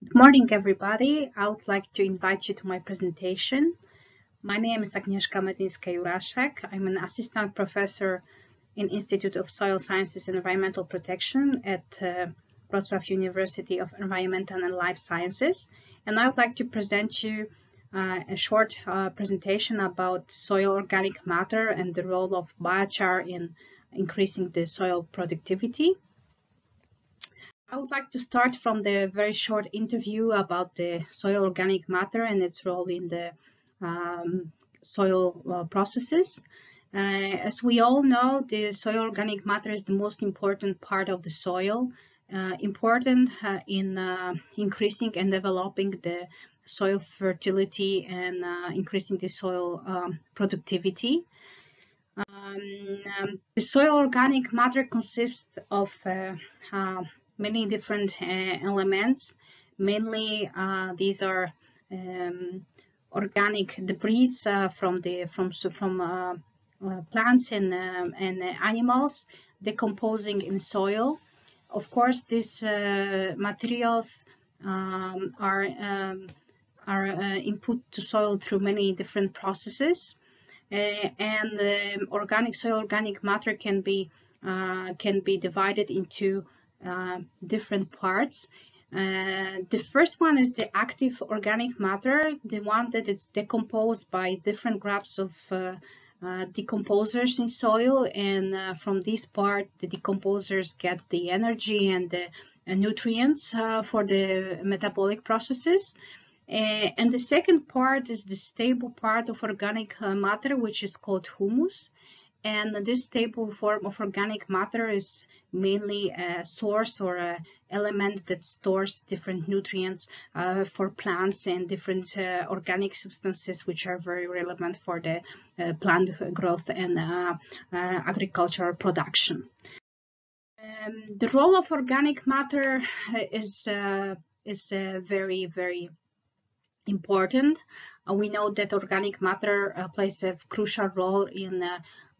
Good morning, everybody. I would like to invite you to my presentation. My name is Agnieszka Medyńska-Juraszek. I'm an assistant professor in Institute of Soil Sciences and Environmental Protection at uh, Wrocław University of Environmental and Life Sciences. And I would like to present you uh, a short uh, presentation about soil organic matter and the role of biochar in increasing the soil productivity. I would like to start from the very short interview about the soil organic matter and its role in the um, soil uh, processes. Uh, as we all know, the soil organic matter is the most important part of the soil, uh, important uh, in uh, increasing and developing the soil fertility and uh, increasing the soil um, productivity. Um, um, the soil organic matter consists of many different uh, elements. Mainly, uh, these are um, organic debris uh, from the from from plants and and animals decomposing in soil. Of course, these materials um, are um, are uh, input to soil through many different processes. Uh, and um, organic soil organic matter can be uh, can be divided into uh, different parts. Uh, the first one is the active organic matter, the one that is decomposed by different groups of uh, uh, decomposers in soil. And uh, from this part the decomposers get the energy and the uh, nutrients for the metabolic processes. And the second part is the stable part of organic matter which is called humus and this stable form of organic matter is mainly a source or a element that stores different nutrients uh, for plants and different uh, organic substances which are very relevant for the uh, plant growth and uh, uh, agricultural production. Um, the role of organic matter is uh, is very very important. we know that organic matter plays a crucial role in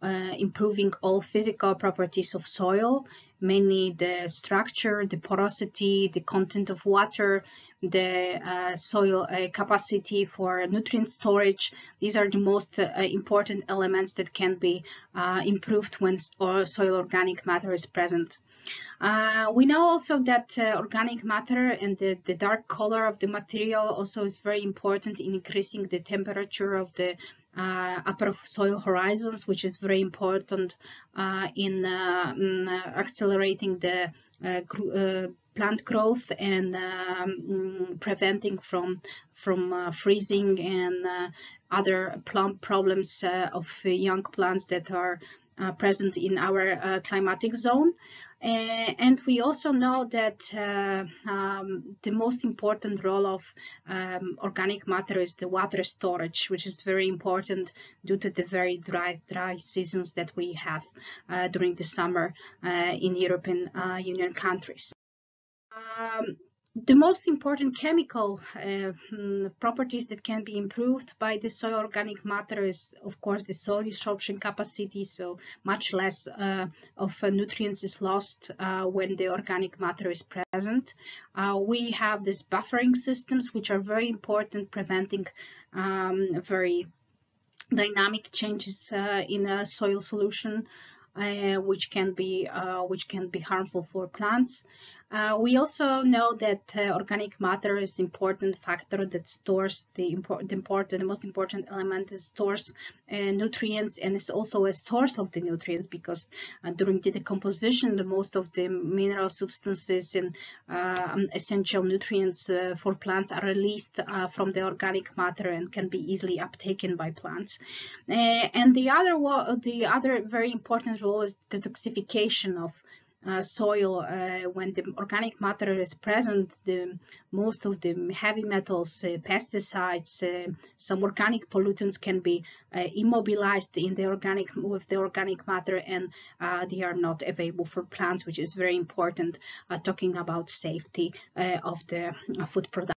uh, improving all physical properties of soil, mainly the structure, the porosity, the content of water, the uh, soil uh, capacity for nutrient storage. These are the most uh, important elements that can be uh, improved when soil organic matter is present. Uh, we know also that organic matter and the, the, dark color of the material also is very important in increasing the temperature of the upper soil horizons, which is very important uh, in, uh, in accelerating the plant growth and um, mm, preventing from from freezing and other plant problems of young plants that are uh, present in our uh, climatic zone. Uh, and we also know that uh, um, the most important role of um, organic matter is the water storage, which is very important due to the very dry, dry seasons that we have uh, during the summer in European Union countries. Um, the most important chemical uh, hmm, properties that can be improved by the soil organic matter is, of course, the soil absorption capacity, so much less uh, of uh, nutrients is lost uh, when the organic matter is present. Uh, we have these buffering systems, which are very important, preventing um, very dynamic changes uh, in a soil solution. which can be which can be harmful for plants. Uh, we also know that uh, organic matter is important factor that stores the, important, important, the most important element is stores uh, nutrients and is also a source of the nutrients because uh, during the decomposition, the most of the mineral substances and um, essential nutrients uh, for plants are released uh, from the organic matter and can be easily uptaken by plants. and the other, the other very important role is detoxification of uh, soil uh, when the organic matter is present the most of the heavy metals uh, pesticides uh, some organic pollutants can be uh, immobilized in the organic with the organic matter and uh, they are not available for plants which is very important talking about safety of the food production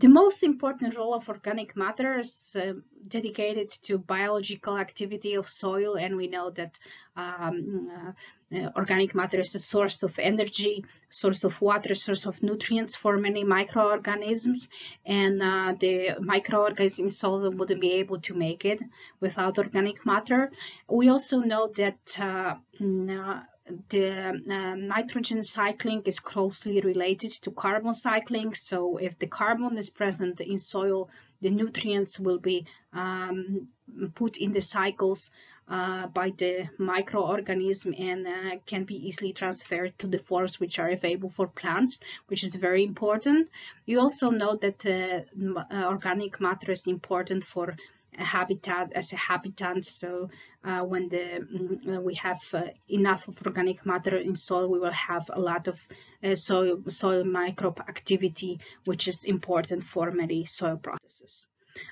the most important role of organic matter is uh, dedicated to biological activity of soil and we know that um, uh, uh, organic matter is a source of energy, source of water, source of nutrients for many microorganisms and uh, the microorganisms soil wouldn't be able to make it without organic matter. We also know that uh, mm, the uh, nitrogen cycling is closely related to carbon cycling. So if the carbon is present in soil, the nutrients will be um, put in the cycles uh, by the microorganism and uh, can be easily transferred to the forms which are available for plants, which is very important. You also know that uh, organic matter is important for a habitat as a habitat. So uh, when the mm, we have uh, enough of organic matter in soil, we will have a lot of uh, soil soil microbe activity, which is important for many soil processes.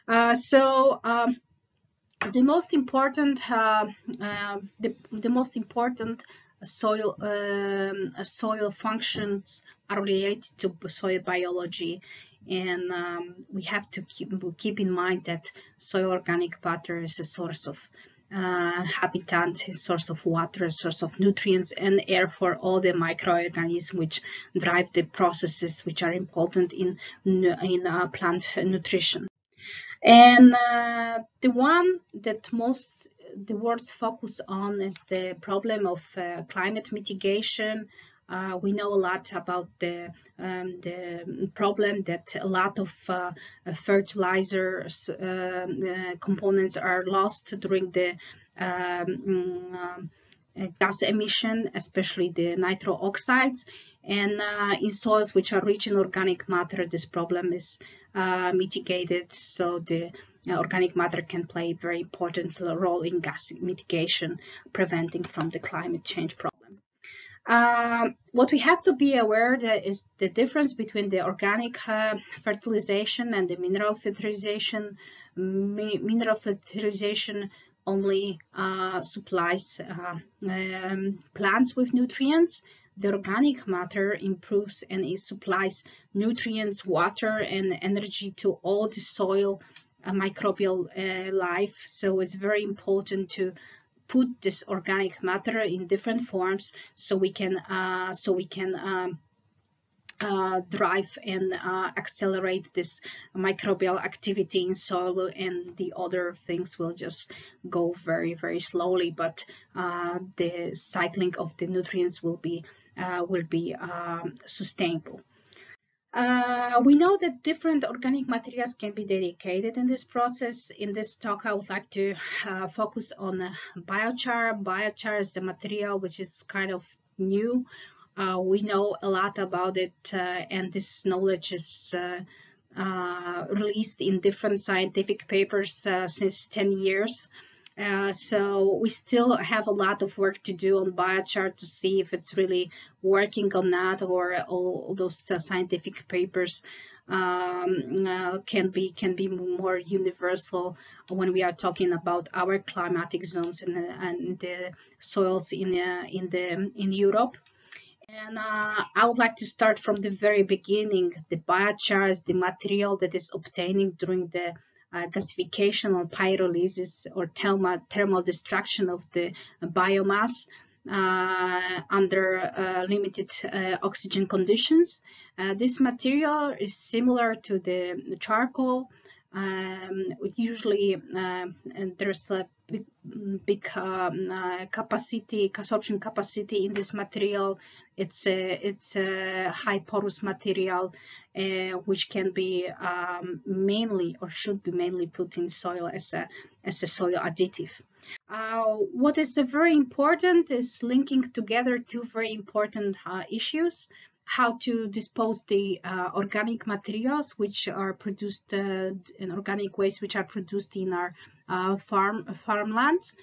Uh, so um, the most important uh, the, the most important soil um, soil functions are related to soil biology and um, we have to keep, keep in mind that soil organic matter is a source of uh, habitat, a source of water, a source of nutrients and air for all the microorganisms which drive the processes which are important in, in uh, plant nutrition. And uh, the one that most the words focus on is the problem of uh, climate mitigation, uh, we know a lot about the, um, the problem that a lot of uh, fertilizers um, uh, components are lost during the um, um gas emission, especially the nitro oxides. And uh, in soils which are rich in organic matter, this problem is uh, mitigated. So the uh, organic matter can play a very important role in gas mitigation, preventing from the climate change problem. Um, what we have to be aware is the difference between the organic uh, fertilization and the mineral fertilization. Mi mineral fertilization only uh, supplies uh, um, plants with nutrients. The organic matter improves and it supplies nutrients, water, and energy to all the soil uh, microbial uh, life. So it's very important to put this organic matter in different forms so we can uh, so we can um, uh, drive and uh, accelerate this microbial activity in soil and the other things will just go very very slowly but uh, the cycling of the nutrients will be uh, will be um, sustainable. Uh, we know that different organic materials can be dedicated in this process. In this talk, I would like to uh, focus on uh, biochar. Biochar is a material which is kind of new. Uh, we know a lot about it and this knowledge is released in different scientific papers since 10 years. Uh, so we still have a lot of work to do on biochar to see if it's really working or not, or all those uh, scientific papers um, uh, can be can be more universal when we are talking about our climatic zones and, and the soils in uh, in the in Europe. And uh, I would like to start from the very beginning. The biochar is the material that is obtaining during the uh, gasification or pyrolysis or thermal, thermal destruction of the biomass uh, under uh, limited uh, oxygen conditions. Uh, this material is similar to the charcoal. Um, usually uh, there's a big, big um, capacity, absorption capacity in this material. It's a, it's a high porous material uh, which can be um, mainly or should be mainly put in soil as a, as a soil additive. Uh, what is very important is linking together two very important uh, issues how to dispose the uh, organic materials which are produced uh, in organic waste which are produced in our uh, farm farmlands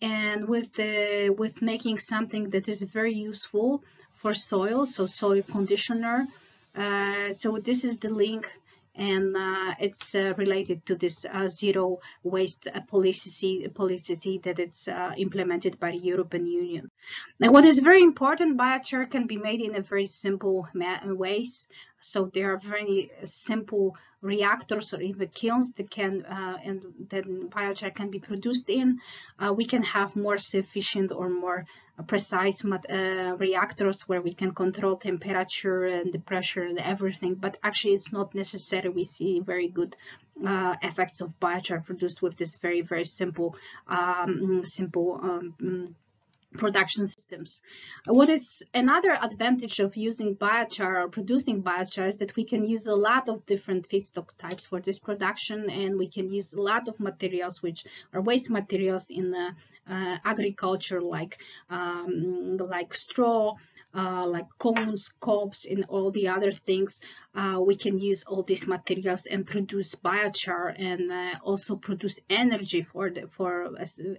and with the with making something that is very useful for soil so soil conditioner uh, so this is the link and uh, it's uh, related to this zero waste policy, policy that it's implemented by the European Union. Now, what is very important, biochar can be made in a very simple ways. So there are very simple reactors or even kilns that can uh, and then biochar can be produced in. Uh, we can have more sufficient or more precise uh, reactors where we can control temperature and the pressure and everything. But actually, it's not necessary. We see very good uh, effects of biochar produced with this very very simple um, simple um, production systems. What is another advantage of using biochar or producing biochar is that we can use a lot of different feedstock types for this production and we can use a lot of materials which are waste materials in uh, uh, agriculture like um, like straw, uh, like cones, cobs, and all the other things, uh, we can use all these materials and produce biochar and uh, also produce energy for the, for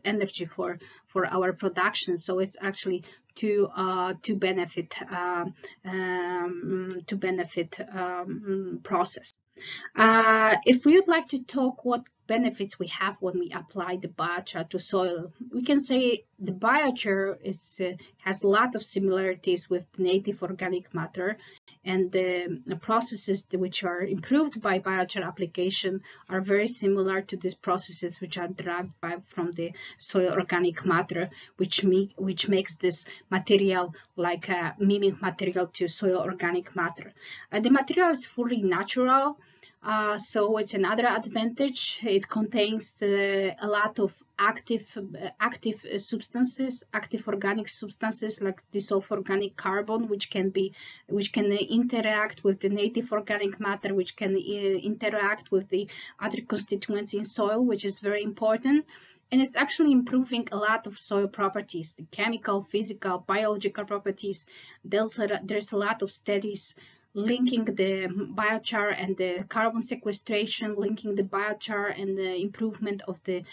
energy for for our production. So it's actually to uh, to benefit uh, um, to benefit um, process. Uh, if we would like to talk what benefits we have when we apply the biochar to soil. We can say the biochar is, uh, has a lot of similarities with native organic matter and the, processes which are improved by biochar application are very similar to these processes which are derived by, from the soil organic matter which, make, which makes this material like a mimic material to soil organic matter. Uh, the material is fully natural uh, so it's another advantage. It contains the, a lot of active uh, active substances, active organic substances like dissolved organic carbon, which can be which can interact with the native organic matter, which can uh, interact with the other constituents in soil, which is very important. And it's actually improving a lot of soil properties, the chemical, physical, biological properties. There's a, there's a lot of studies linking the biochar and the carbon sequestration, linking the biochar and the improvement of the uh,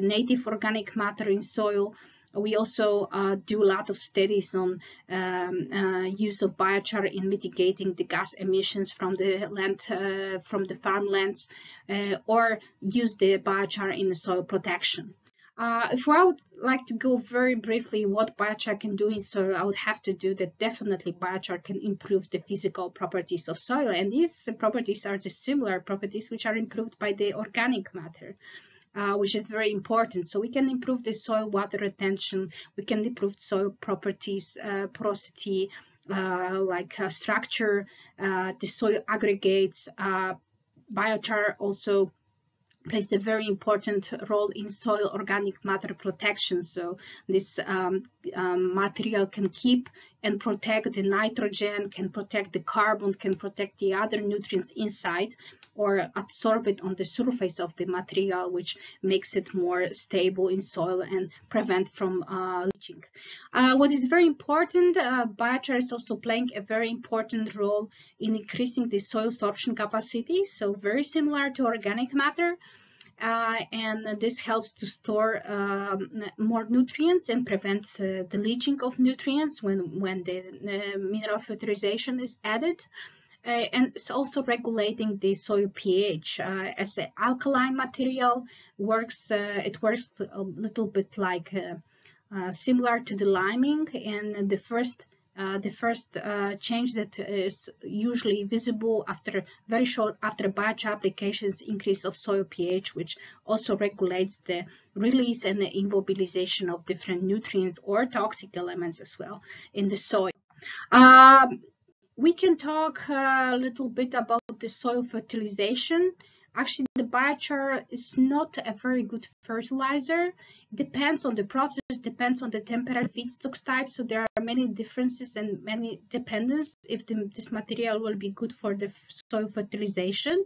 native organic matter in soil. We also uh, do a lot of studies on um, uh, use of biochar in mitigating the gas emissions from the land, uh, from the farmlands, uh, or use the biochar in the soil protection. Uh, if I would like to go very briefly what biochar can do in soil, I would have to do that definitely biochar can improve the physical properties of soil. And these properties are the similar properties which are improved by the organic matter. Uh, which is very important. So we can improve the soil water retention, we can improve soil properties, uh, porosity, uh, like uh, structure, uh, the soil aggregates. Biochar also plays a very important role in soil organic matter protection. So this um, um, material can keep and protect the nitrogen, can protect the carbon, can protect the other nutrients inside or absorb it on the surface of the material, which makes it more stable in soil and prevent from uh, leaching. Uh, what is very important, uh, biochar is also playing a very important role in increasing the soil sorption capacity. So very similar to organic matter. Uh, and this helps to store um, more nutrients and prevents uh, the leaching of nutrients when, when the uh, mineral fertilization is added. Uh, and it's also regulating the soil pH. Uh, as an alkaline material, works uh, it works a little bit like similar to the liming. And the first uh, the first uh, change that is usually visible after very short after batch applications increase of soil pH, which also regulates the release and the immobilization of different nutrients or toxic elements as well in the soil. Um, we can talk a little bit about the soil fertilization. Actually, the biochar is not a very good fertilizer. It depends on the process, depends on the temperate feedstocks type. So there are many differences and many dependence if the, this material will be good for the soil fertilization.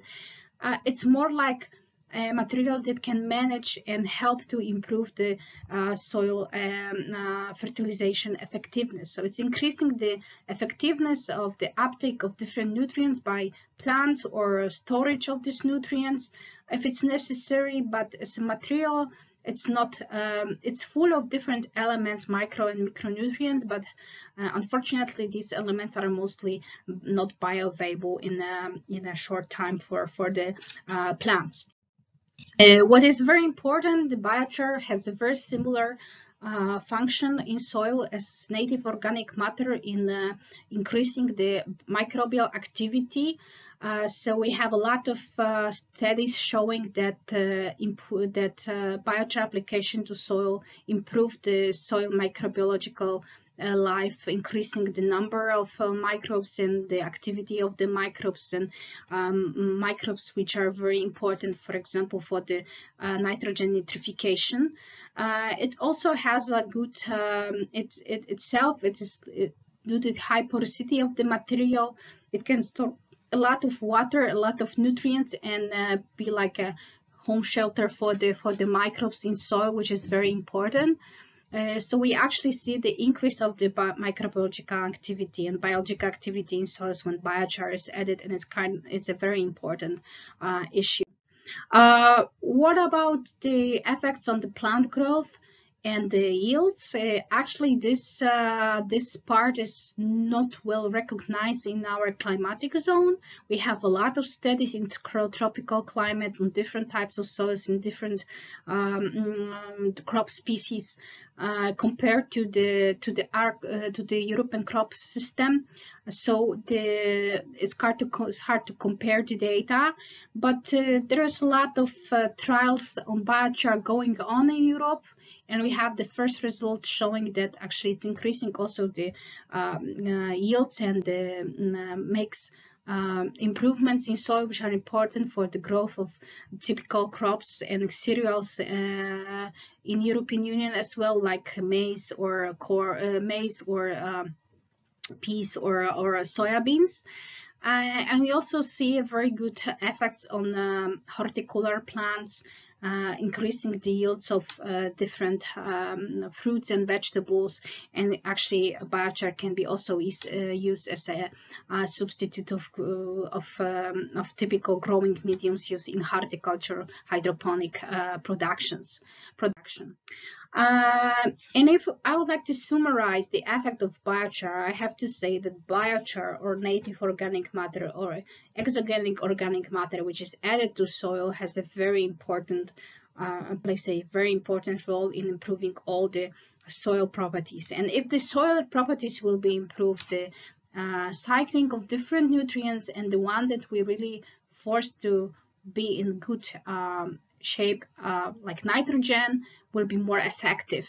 Uh, it's more like uh, materials that can manage and help to improve the uh, soil um, uh, fertilization effectiveness. So it's increasing the effectiveness of the uptake of different nutrients by plants or storage of these nutrients if it's necessary, but as a material, it's not, um, it's full of different elements, micro and micronutrients, but uh, unfortunately, these elements are mostly not bioavailable in a, in a short time for, for the uh, plants. Uh, what is very important, the biochar has a very similar uh, function in soil as native organic matter in uh, increasing the microbial activity. Uh, so we have a lot of uh, studies showing that uh, that biochar application to soil improved the soil microbiological uh, life, increasing the number of uh, microbes and the activity of the microbes and um, microbes which are very important, for example, for the uh, nitrogen nitrification. Uh, it also has a good, um, it, it itself, it is it, due to the high porosity of the material, it can store a lot of water, a lot of nutrients, and uh, be like a home shelter for the for the microbes in soil, which is very important. Uh, so we actually see the increase of the microbiological activity and biological activity in soils when biochar is added, and it's kind it's a very important uh, issue. Uh, what about the effects on the plant growth? And the yields. Uh, actually, this uh, this part is not well recognized in our climatic zone. We have a lot of studies in tropical climate on different types of soils in different um, um, crop species uh, compared to the to the uh, to the European crop system. So the it's hard to it's hard to compare the data, but uh, there is a lot of uh, trials on biochar going on in Europe and we have the first results showing that actually it's increasing also the um, uh, yields and the, uh, makes um, improvements in soil which are important for the growth of typical crops and cereals uh, in European Union as well like maize or core, uh, maize or um, peas or, or soybeans. Uh, and we also see very good effects on um, horticultural plants uh, increasing the yields of uh, different um, fruits and vegetables and actually biochar can be also is, uh, used as a, a substitute of, uh, of, um, of, typical growing mediums used in horticulture hydroponic uh, productions production. Uh, and if I would like to summarize the effect of biochar, I have to say that biochar or native organic matter or exogenic organic matter, which is added to soil, has a very important, uh, plays a very important role in improving all the soil properties. And if the soil properties will be improved, the uh, cycling of different nutrients and the one that we really forced to be in good um, shape uh, like nitrogen will be more effective.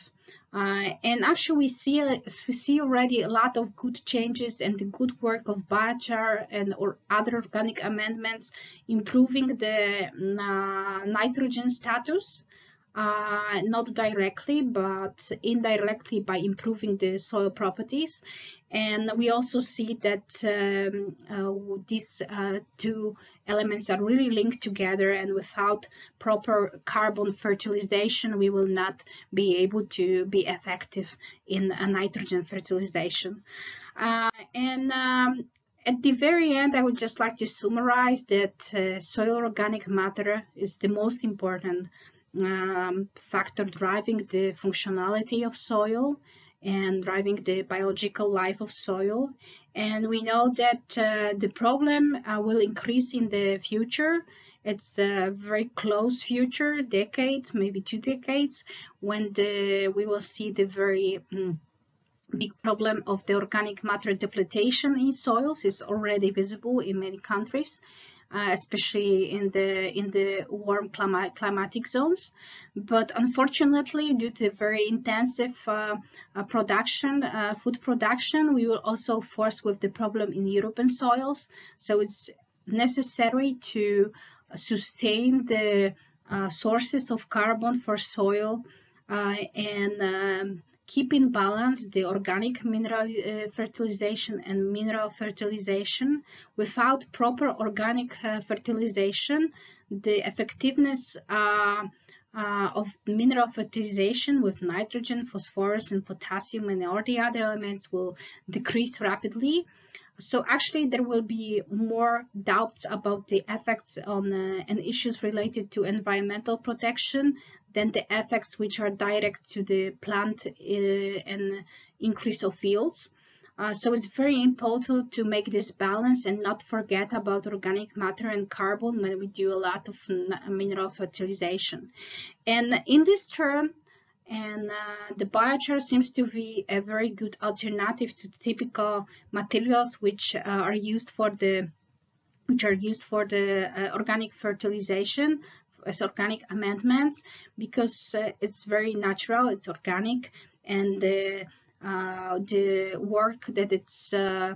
Uh, and actually we see we see already a lot of good changes and the good work of biochar and or other organic amendments improving the uh, nitrogen status uh, not directly but indirectly by improving the soil properties and we also see that um, uh, these uh, two elements are really linked together and without proper carbon fertilization, we will not be able to be effective in a nitrogen fertilization. Uh, and um, at the very end, I would just like to summarize that uh, soil organic matter is the most important um, factor driving the functionality of soil and driving the biological life of soil. And we know that uh, the problem uh, will increase in the future. It's a very close future, decade, maybe two decades, when the, we will see the very um, big problem of the organic matter depletion in soils is already visible in many countries uh, especially in the in the warm clima climatic zones. But unfortunately, due to very intensive uh, uh, production, uh, food production, we will also force with the problem in European soils. So it's necessary to sustain the uh, sources of carbon for soil and um, keep in balance the organic mineral uh, fertilization and mineral fertilization. Without proper organic uh, fertilization, the effectiveness uh, uh of mineral fertilization with nitrogen, phosphorus, and potassium and all the other elements will decrease rapidly. So actually there will be more doubts about the effects on uh, and issues related to environmental protection than the effects which are direct to the plant uh, and increase of yields. Uh, so it's very important to make this balance and not forget about organic matter and carbon when we do a lot of mineral fertilization. And in this term, and uh, the biochar seems to be a very good alternative to typical materials which uh, are used for the which are used for the uh, organic fertilization organic amendments because uh, it's very natural it's organic and the uh, the work that it's uh,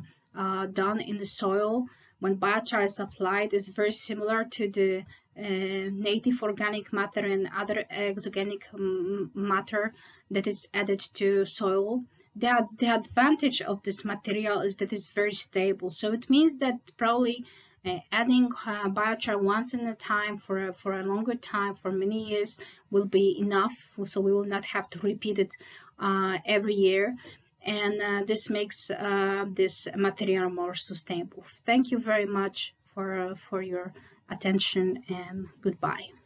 done in the soil when biochar is applied is very similar to the uh, native organic matter and other exogenic matter that is added to soil. The, the advantage of this material is that it's very stable. So it means that probably uh, adding uh, biochar once in a time for a, for a longer time, for many years, will be enough. So we will not have to repeat it uh, every year. And uh, this makes uh, this material more sustainable. Thank you very much for, for your attention and goodbye.